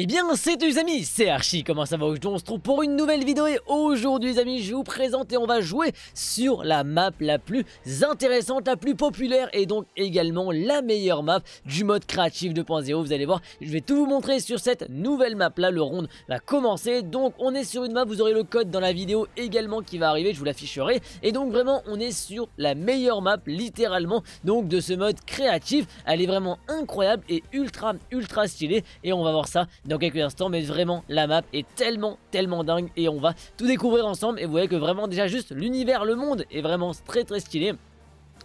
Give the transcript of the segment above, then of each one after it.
Eh bien c'est les amis, c'est Archie, comment ça va aujourd'hui On se trouve pour une nouvelle vidéo? Et aujourd'hui les amis je vous présenter, on va jouer sur la map la plus intéressante, la plus populaire et donc également la meilleure map du mode créatif 2.0 Vous allez voir, je vais tout vous montrer sur cette nouvelle map là, le round va commencer. Donc on est sur une map, vous aurez le code dans la vidéo également qui va arriver, je vous l'afficherai. Et donc vraiment on est sur la meilleure map littéralement donc de ce mode créatif. Elle est vraiment incroyable et ultra ultra stylée. Et on va voir ça dans quelques instants mais vraiment la map est tellement tellement dingue et on va tout découvrir ensemble. Et vous voyez que vraiment déjà juste l'univers, le monde est vraiment très très stylé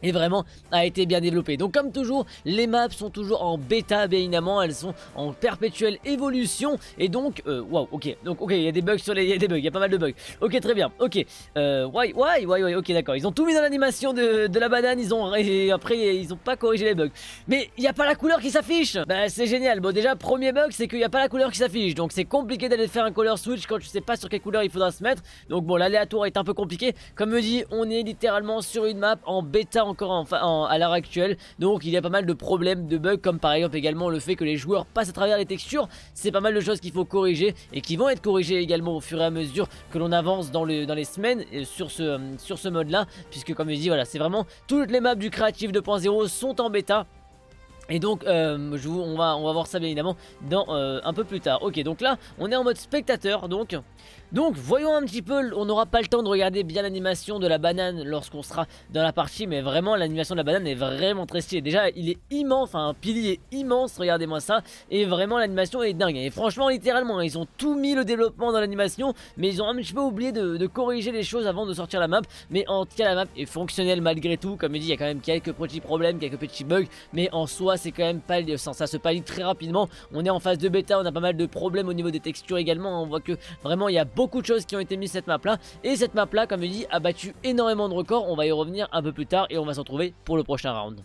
et vraiment a été bien développé. Donc comme toujours, les maps sont toujours en bêta bien évidemment, elles sont en perpétuelle évolution et donc euh, waouh, OK. Donc OK, il y a des bugs sur les il y a des bugs, il y a pas mal de bugs. OK, très bien. OK. Euh ouais ouais ouais ouais, OK, d'accord. Ils ont tout mis dans l'animation de, de, la banane, ils ont et après ils ont pas corrigé les bugs. Mais il y a pas la couleur qui s'affiche. Bah c'est génial. Bon déjà premier bug, c'est qu'il y a pas la couleur qui s'affiche. Donc c'est compliqué d'aller faire un color switch quand tu sais pas sur quelle couleur il faudra se mettre. Donc bon, l'aléatoire est un peu compliqué. Comme me dit, on est littéralement sur une map en bêta encore en, à l'heure actuelle. Donc il y a pas mal de problèmes, de bugs, comme par exemple également le fait que les joueurs passent à travers les textures. C'est pas mal de choses qu'il faut corriger et qui vont être corrigées également au fur et à mesure que l'on avance dans, le, dans les semaines sur ce, sur ce mode là. Puisque comme je dis, voilà, c'est vraiment toutes les maps du Creative 2.0 sont en bêta. Et donc, euh, on, va, voir ça bien évidemment dans euh, un peu plus tard. Ok, donc là, on est en mode spectateur, donc. Donc voyons un petit peu, on n'aura pas le temps de regarder bien l'animation de la banane lorsqu'on sera dans la partie Mais vraiment l'animation de la banane est vraiment très stylée. Déjà il est immense, enfin un pilier immense, regardez-moi ça Et vraiment l'animation est dingue. Et franchement littéralement ils ont tout mis le développement dans l'animation Mais ils ont un petit peu oublié de, corriger les choses avant de sortir la map. Mais en tout cas la map est fonctionnelle malgré tout. Comme je dis il y a quand même quelques petits problèmes, quelques petits bugs Mais en soi c'est quand même pas ça se palie très rapidement. On est en phase de bêta, on a pas mal de problèmes au niveau des textures également On voit que vraiment il y a beaucoup beaucoup de choses qui ont été mises cette map là Et cette map là comme je dis a battu énormément de records. On va y revenir un peu plus tard et on va se retrouver pour le prochain round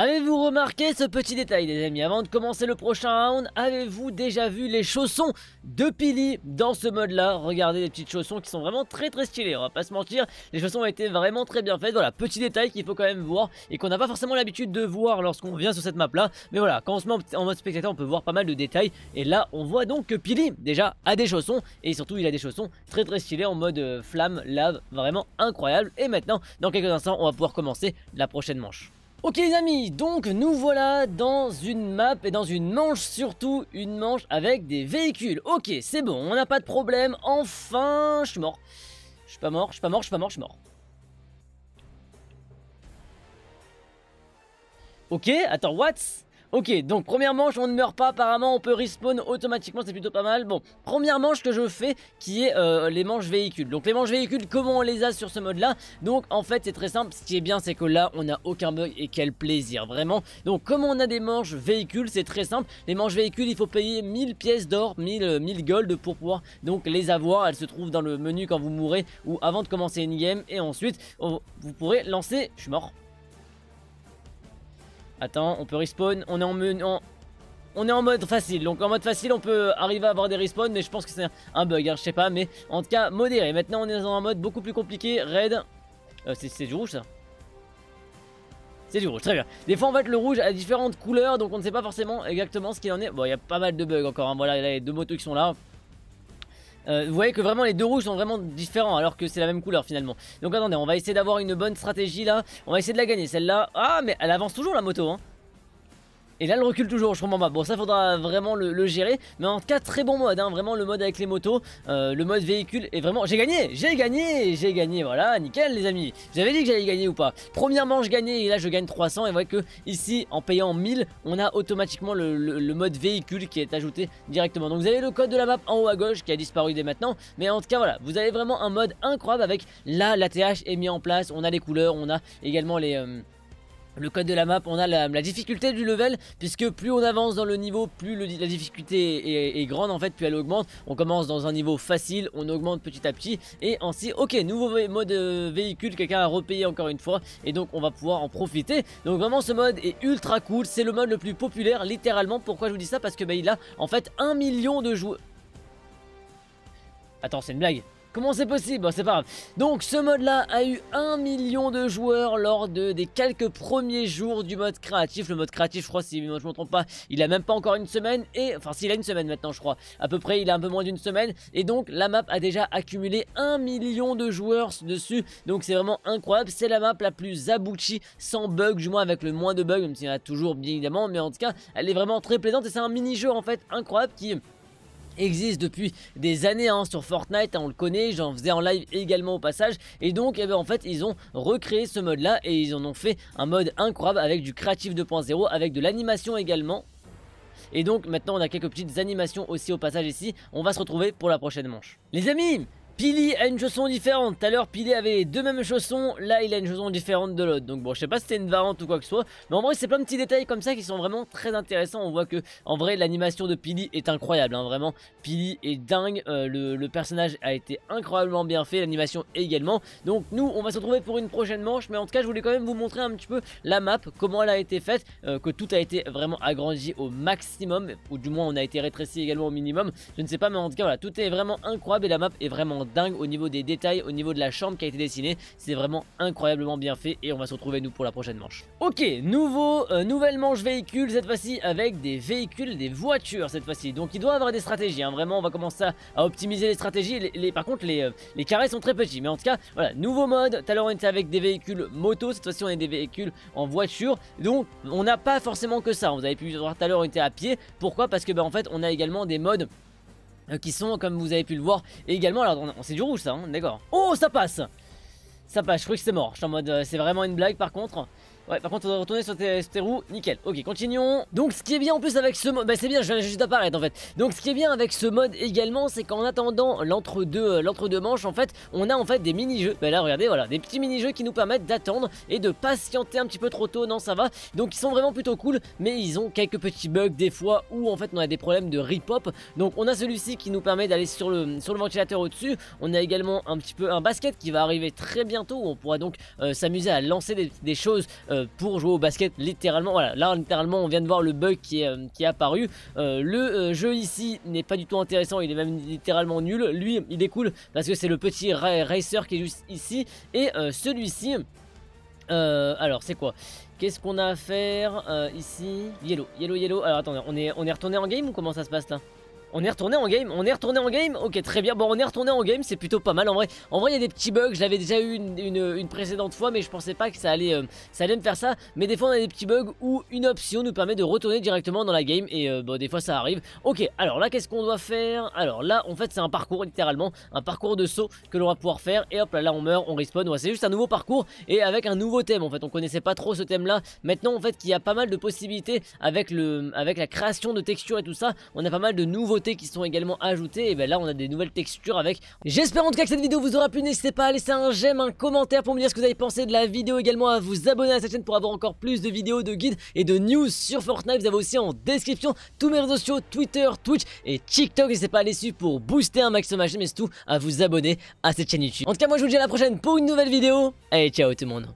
Avez-vous remarqué ce petit détail les amis Avant de commencer le prochain round, avez-vous déjà vu les chaussons de Pili dans ce mode là Regardez les petites chaussons qui sont vraiment très très stylées, on va pas se mentir. Les chaussons ont été vraiment très bien faites, voilà, petit détail qu'il faut quand même voir Et qu'on n'a pas forcément l'habitude de voir lorsqu'on vient sur cette map là Mais voilà, quand on se met en mode spectateur on peut voir pas mal de détails. Et là on voit donc que Pili déjà a des chaussons Et surtout il a des chaussons très très stylés en mode euh, flamme, lave, vraiment incroyable. Et maintenant, dans quelques instants on va pouvoir commencer la prochaine manche Ok les amis, donc nous voilà dans une map et dans une manche surtout, une manche avec des véhicules. Ok, c'est bon, on n'a pas de problème, enfin, je suis mort. Je suis pas mort, je suis pas mort, je suis pas mort, je suis mort. Ok, attends, what? Ok, donc première manche, on ne meurt pas, apparemment on peut respawn automatiquement, c'est plutôt pas mal. Bon, première manche que je fais, qui est euh, les manches véhicules. Donc les manches véhicules, comment on les a sur ce mode-là? Donc en fait, c'est très simple, ce qui est bien, c'est que là, on n'a aucun bug et quel plaisir, vraiment. Donc comme on a des manches véhicules, c'est très simple. Les manches véhicules, il faut payer 1000 pièces d'or, 1000, 1000 gold pour pouvoir donc les avoir. Elles se trouvent dans le menu quand vous mourrez ou avant de commencer une game. Et ensuite, vous pourrez lancer... Je suis mort. Attends, on peut respawn. On est en, on est en mode facile. Donc en mode facile, on peut arriver à avoir des respawns. Mais je pense que c'est un bug, hein, je sais pas. Mais en tout cas, modéré. Maintenant, on est dans un mode beaucoup plus compliqué. Red. Euh, c'est du rouge, ça c'est du rouge, très bien. Des fois en fait le rouge a différentes couleurs donc on ne sait pas forcément exactement ce qu'il en est. Bon il y a pas mal de bugs encore, hein. voilà il y a les deux motos qui sont là. Euh, vous voyez que vraiment les deux rouges sont vraiment différents alors que c'est la même couleur finalement. Donc attendez, on va essayer d'avoir une bonne stratégie là. On va essayer de la gagner celle-là. Ah mais elle avance toujours la moto hein. Et là elle recule toujours je comprends pas. Bon ça faudra vraiment le, gérer. Mais en tout cas très bon mode hein. Vraiment le mode avec les motos euh, Le mode véhicule est vraiment J'ai gagné J'ai gagné J'ai gagné. Voilà nickel les amis. J'avais dit que j'allais gagner ou pas. Première manche gagnée et là je gagne 300 Et vous voyez que ici en payant 1000 On a automatiquement le, mode véhicule qui est ajouté directement. Donc vous avez le code de la map en haut à gauche Qui a disparu dès maintenant. Mais en tout cas voilà Vous avez vraiment un mode incroyable avec Là la TH est mis en place. On a les couleurs On a également les... Euh, le code de la map, on a la, difficulté du level, puisque plus on avance dans le niveau, plus la difficulté est, grande en fait, plus elle augmente. On commence dans un niveau facile, on augmente petit à petit, et ainsi, ok, nouveau mode euh, véhicule, quelqu'un a repayé encore une fois, et donc on va pouvoir en profiter. Donc vraiment ce mode est ultra cool, c'est le mode le plus populaire, littéralement. Pourquoi je vous dis ça? Parce que bah, il a en fait un million de joueurs. Attends, c'est une blague. Comment c'est possible? Bon, C'est pas grave. Donc ce mode là a eu un million de joueurs lors de, des quelques premiers jours du mode créatif. Le mode créatif je crois si je me trompe pas il a même pas encore une semaine et enfin s'il a une semaine maintenant je crois. À peu près il a un peu moins d'une semaine et donc la map a déjà accumulé un million de joueurs dessus. Donc c'est vraiment incroyable. C'est la map la plus aboutie sans bug du moins avec le moins de bugs même s'il y en a toujours bien évidemment mais en tout cas elle est vraiment très plaisante et c'est un mini-jeu en fait incroyable qui existe depuis des années hein, sur Fortnite, hein, on le connaît, j'en faisais en live également au passage. Et donc eh ben, en fait ils ont recréé ce mode là et ils en ont fait un mode incroyable avec du créatif 2.0 avec de l'animation également. Et donc maintenant on a quelques petites animations aussi au passage ici, on va se retrouver pour la prochaine manche. Les amis, Pili a une chanson différente. Tout à l'heure, Pili avait deux mêmes chaussons. Là, il a une chanson différente de l'autre. Donc bon, je sais pas si c'était une variante ou quoi que ce soit. Mais en vrai, c'est plein de petits détails comme ça qui sont vraiment très intéressants. On voit que, en vrai, l'animation de Pili est incroyable. Hein, vraiment, Pili est dingue. Euh, le, personnage a été incroyablement bien fait. L'animation également. Donc nous, on va se retrouver pour une prochaine manche. Mais en tout cas, je voulais quand même vous montrer un petit peu la map, comment elle a été faite. Euh, que tout a été vraiment agrandi au maximum. Ou du moins, on a été rétréci également au minimum. Je ne sais pas, mais en tout cas, voilà, tout est vraiment incroyable. Et la map est vraiment dingue au niveau des détails, au niveau de la chambre qui a été dessinée. C'est vraiment incroyablement bien fait et on va se retrouver nous pour la prochaine manche. Ok, nouveau, euh, nouvelle manche véhicule, cette fois-ci avec des véhicules, des voitures cette fois-ci. Donc il doit avoir des stratégies, hein. vraiment on va commencer à, optimiser les stratégies. Par contre les, euh, les carrés sont très petits, mais en tout cas, voilà, nouveau mode. Tout à l'heure on était avec des véhicules moto, cette fois-ci on est des véhicules en voiture. Donc on n'a pas forcément que ça, vous avez pu voir tout à l'heure on était à pied. Pourquoi? Parce que ben, en fait on a également des modes qui sont, comme vous avez pu le voir, également, alors c'est du rouge ça, hein, d'accord. Oh, ça passe Ça passe, je crois que c'est mort, je suis en mode, euh, c'est vraiment une blague par contre. Ouais, par contre, on va retourner sur tes, roues. Nickel. Ok, continuons. Donc, ce qui est bien en plus avec ce mode, bah c'est bien, je viens juste d'apparaître en fait. Donc, ce qui est bien avec ce mode également, c'est qu'en attendant l'entre-deux euh, l'entre-deux manches, en fait, on a en fait des mini-jeux. Bah là, regardez, voilà, des petits mini-jeux qui nous permettent d'attendre et de patienter un petit peu trop tôt. Non, ça va. Donc, ils sont vraiment plutôt cool, mais ils ont quelques petits bugs des fois où en fait on a des problèmes de rip-hop. Donc, on a celui-ci qui nous permet d'aller sur le, sur le ventilateur au-dessus. On a également un petit peu un basket qui va arriver très bientôt où on pourra donc euh, s'amuser à lancer des, choses. Euh, euh, pour jouer au basket littéralement. Voilà, là littéralement on vient de voir le bug qui est, euh, qui apparu. Euh, le jeu ici n'est pas du tout intéressant, il est même littéralement nul. Lui il est cool parce que c'est le petit racer qui est juste ici. Et celui-ci... alors c'est quoi? Qu'est-ce qu'on a à faire ici? Yellow, yellow, yellow. Alors attendez, on est, on est retourné en game ou comment ça se passe là? On est retourné en game, on est retourné en game, ok très bien, bon on est retourné en game, c'est plutôt pas mal en vrai. En vrai il y a des petits bugs, je l'avais déjà eu une, précédente fois mais je pensais pas que ça allait, euh, ça allait me faire ça. Mais des fois on a des petits bugs où une option nous permet de retourner directement dans la game et euh, bon des fois ça arrive. Ok alors là qu'est-ce qu'on doit faire? Alors là en fait c'est un parcours littéralement, un parcours de saut que l'on va pouvoir faire. Et hop là, là on meurt, on respawn, c'est juste un nouveau parcours et avec un nouveau thème en fait. On connaissait pas trop ce thème là, maintenant en fait qu'il y a pas mal de possibilités avec, la création de textures et tout ça On a pas mal de qui sont également ajouté Et ben là on a des nouvelles textures avec. J'espère en tout cas que cette vidéo vous aura plu. N'hésitez pas à laisser un j'aime, un commentaire pour me dire ce que vous avez pensé de la vidéo Également à vous abonner à cette chaîne pour avoir encore plus de vidéos, de guides et de news sur Fortnite. Vous avez aussi en description tous mes réseaux sociaux Twitter, Twitch et TikTok. N'hésitez pas à les suivre pour booster un maximum Mais tout à vous abonner à cette chaîne YouTube. En tout cas moi je vous dis à la prochaine pour une nouvelle vidéo. Et ciao tout le monde